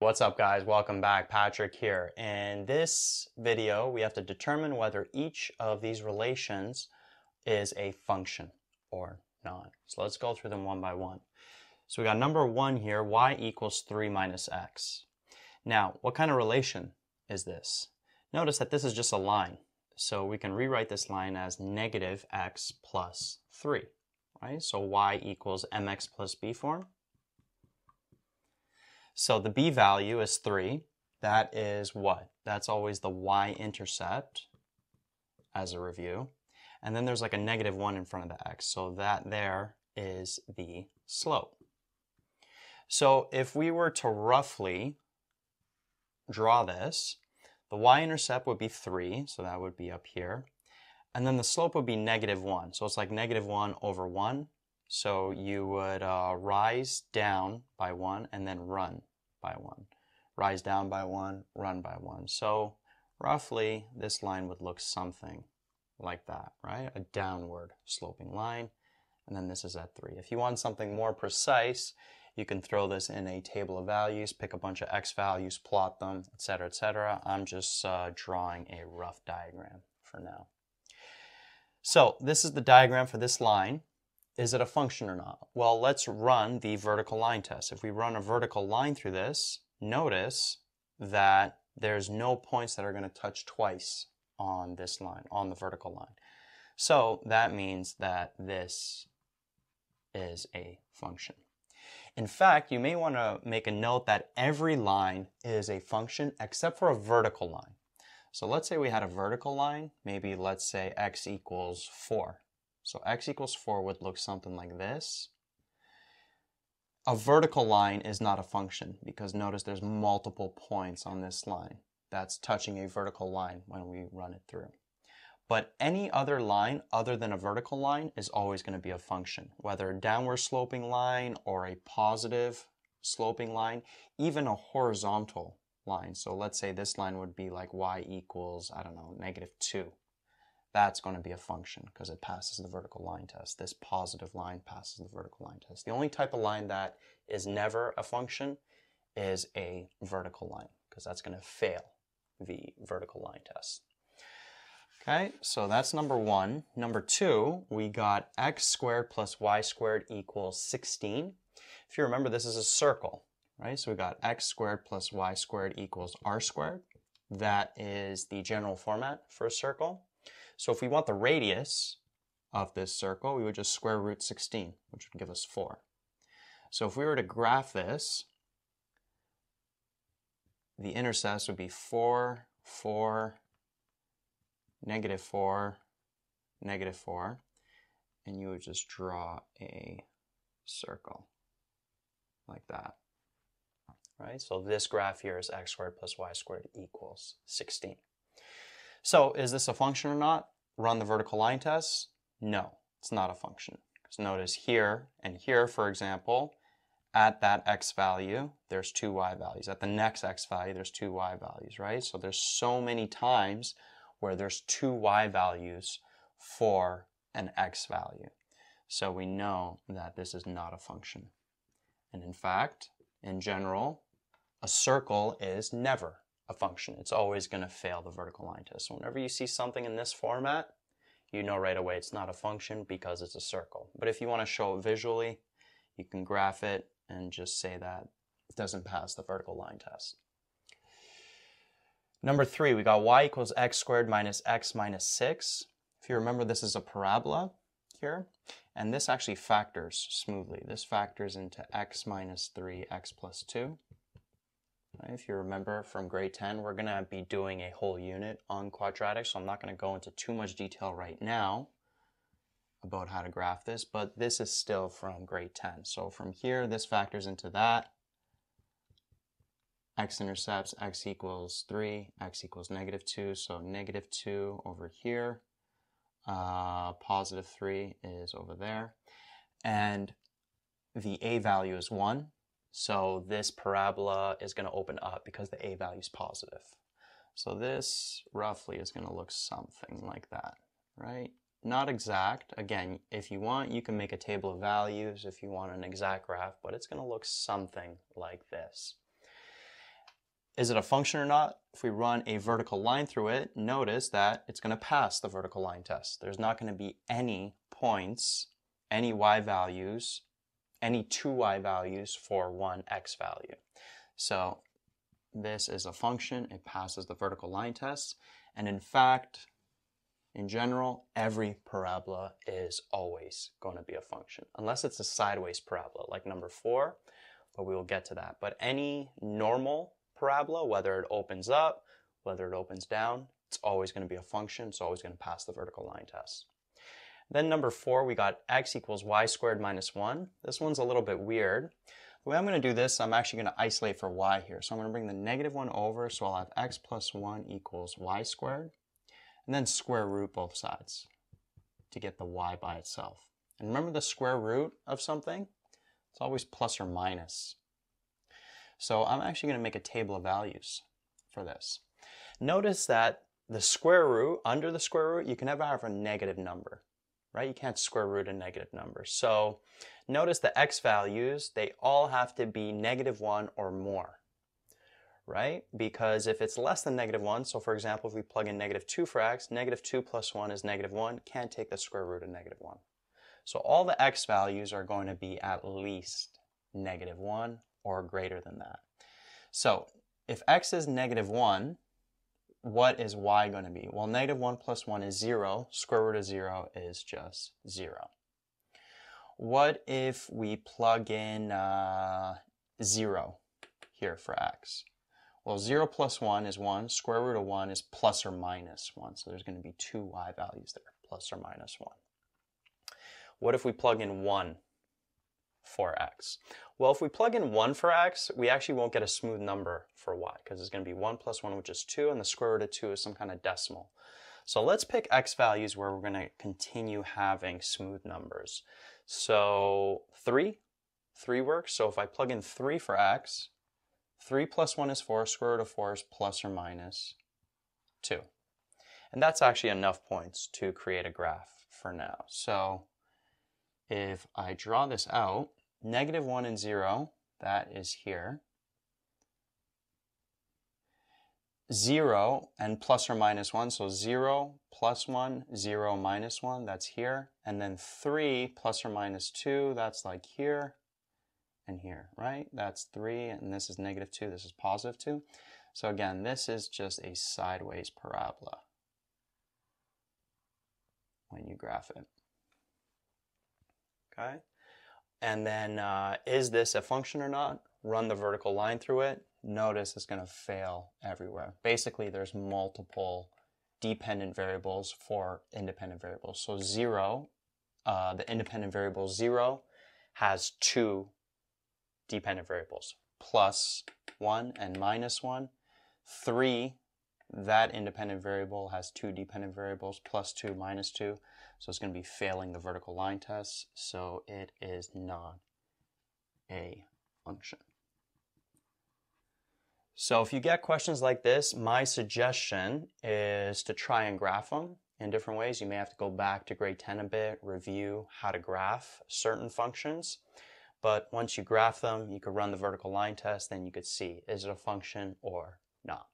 What's up guys, welcome back, Patrick here. In this video, we have to determine whether each of these relations is a function or not. So let's go through them one by one. So we got number one here, y equals 3 minus x. Now, what kind of relation is this? Notice that this is just a line. So we can rewrite this line as negative x plus 3, right? So y equals mx plus b form. So the b value is 3. That is what? That's always the y-intercept as a review. And then there's like a negative 1 in front of the x. So that there is the slope. So if we were to roughly draw this, the y-intercept would be 3, so that would be up here. And then the slope would be negative 1. So it's like negative 1 over 1. So you would uh, rise down by 1 and then run by 1. Rise down by 1, run by 1. So roughly this line would look something like that, right? A downward sloping line. And then this is at 3. If you want something more precise, you can throw this in a table of values, pick a bunch of x values, plot them, etc., etc. I'm just uh, drawing a rough diagram for now. So this is the diagram for this line. Is it a function or not? Well, let's run the vertical line test. If we run a vertical line through this, notice that there's no points that are going to touch twice on this line, on the vertical line. So that means that this is a function. In fact, you may want to make a note that every line is a function except for a vertical line. So let's say we had a vertical line, maybe let's say x equals 4. So x equals 4 would look something like this. A vertical line is not a function because notice there's multiple points on this line that's touching a vertical line when we run it through. But any other line other than a vertical line is always going to be a function, whether a downward sloping line or a positive sloping line, even a horizontal line. So let's say this line would be like y equals, I don't know, negative 2. That's going to be a function because it passes the vertical line test. This positive line passes the vertical line test. The only type of line that is never a function is a vertical line because that's going to fail the vertical line test. Okay, so that's number one. Number two, we got x squared plus y squared equals 16. If you remember, this is a circle, right? So we got x squared plus y squared equals r squared. That is the general format for a circle. So if we want the radius of this circle, we would just square root 16, which would give us 4. So if we were to graph this, the intercepts would be 4, 4, negative 4, negative 4, and you would just draw a circle like that. Right? So this graph here is x squared plus y squared equals 16. So is this a function or not? Run the vertical line test? No, it's not a function. Because notice here and here, for example, at that x value, there's two y values. At the next x value, there's two y values, right? So there's so many times where there's two y values for an x value. So we know that this is not a function. And in fact, in general, a circle is never a function. It's always going to fail the vertical line test. So whenever you see something in this format, you know right away it's not a function because it's a circle. But if you want to show it visually, you can graph it and just say that it doesn't pass the vertical line test. Number three, we got y equals x squared minus x minus 6. If you remember, this is a parabola here, and this actually factors smoothly. This factors into x minus 3, x plus 2. If you remember from grade 10, we're going to be doing a whole unit on quadratics, so I'm not going to go into too much detail right now about how to graph this, but this is still from grade 10. So from here, this factors into that. X-intercepts, x equals 3, x equals negative 2, so negative 2 over here, uh, positive 3 is over there, and the a value is 1, so this parabola is going to open up because the a value is positive. So this roughly is going to look something like that, right? Not exact. Again, if you want, you can make a table of values if you want an exact graph, but it's going to look something like this. is it a function or not? If we run a vertical line through it, notice that it's going to pass the vertical line test. There's not going to be any points, any y values, any two y values for one x value. So this is a function. It passes the vertical line test. And in fact, in general, every parabola is always going to be a function, unless it's a sideways parabola like number four, but we will get to that. But any normal parabola, whether it opens up, whether it opens down, it's always going to be a function. It's always going to pass the vertical line test. Then number four, we got x equals y squared minus 1. This one's a little bit weird. The way I'm going to do this, I'm actually going to isolate for y here. So I'm going to bring the negative 1 over, so I'll have x plus 1 equals y squared. And then square root both sides to get the y by itself. And remember the square root of something? It's always plus or minus. So I'm actually going to make a table of values for this. Notice that the square root, under the square root, you can never have a negative number, right? You can't square root a negative number. So notice the x values, they all have to be negative 1 or more, right? Because if it's less than negative 1, so for example, if we plug in negative 2 for x, negative 2 plus 1 is negative 1, can't take the square root of negative 1. So all the x values are going to be at least negative 1 or greater than that. So if x is negative 1, what is y going to be? Well, negative 1 plus 1 is 0. Square root of 0 is just 0. What if we plug in uh, 0 here for x? Well, 0 plus 1 is 1. Square root of 1 is plus or minus 1. So there's going to be two y values there, plus or minus 1. What if we plug in 1 for x? Well, if we plug in 1 for x, we actually won't get a smooth number for y because it's going to be 1 plus 1, which is 2, and the square root of 2 is some kind of decimal. So let's pick x values where we're going to continue having smooth numbers. So 3, 3 works. So if I plug in 3 for x, 3 plus 1 is 4, square root of 4 is plus or minus 2. And that's actually enough points to create a graph for now. So if I draw this out, negative 1 and 0, that is here. 0 and plus or minus 1, so 0 plus 1, 0 minus 1, that's here. And then 3 plus or minus 2, that's like here and here, right? That's 3, and this is negative 2, this is positive 2. So again, this is just a sideways parabola when you graph it. Okay? And then, uh, is this a function or not? Run the vertical line through it. Notice it's going to fail everywhere. Basically, there's multiple dependent variables for independent variables. So zero, uh, the independent variable zero has two dependent variables, plus one and minus one. Three, that independent variable has two dependent variables, plus two, minus two. So it's going to be failing the vertical line test. So it is not a function. So if you get questions like this, my suggestion is to try and graph them in different ways. You may have to go back to grade 10 a bit, review how to graph certain functions. But once you graph them, you could run the vertical line test, then you could see, is it a function or not?